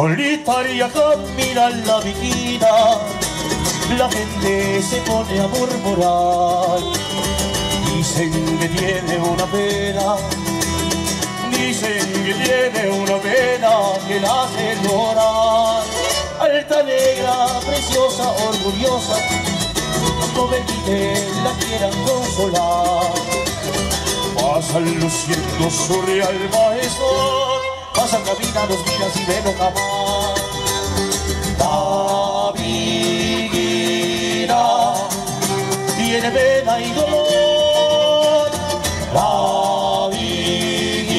y a caminar la viquina, la gente se pone a murmurar. Dicen que tiene una pena, dicen que tiene una pena que la hace llorar. Alta negra, preciosa, orgullosa, no me la quieran consolar. Pasan luciendo su real majestad, pasan caminando, miras y ven jamás. La tiene pena y dolor. La vida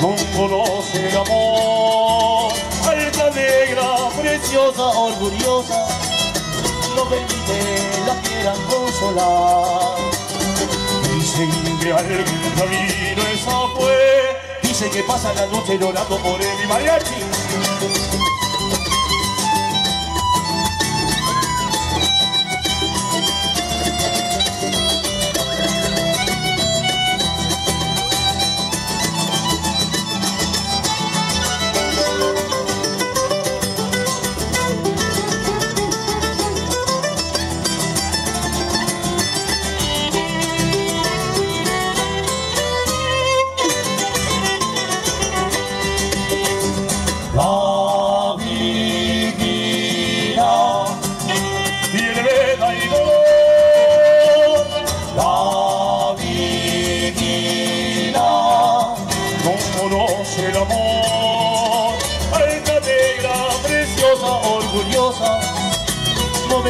no conoce el amor. Alta negra, preciosa, orgullosa, no permite la quieran consolar. Dicen que alguien camino esa fue. Dicen que pasa la noche llorando por y mariachi.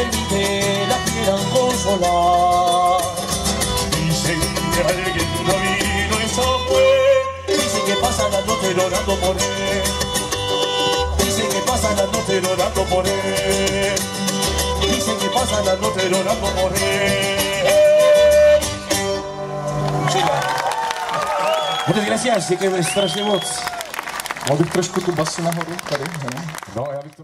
Permite la quieran consolar. Dicen que alguien camino esa fue. Dicen que pasa la noche llorando por él. Dicen que pasan la noche llorando por él. Dicen que pasan la noche llorando por él. Moc gracias, děkujeme strašně moc. Mohl bych trošku tu basu nahoru tady? Ne? No, já bych to...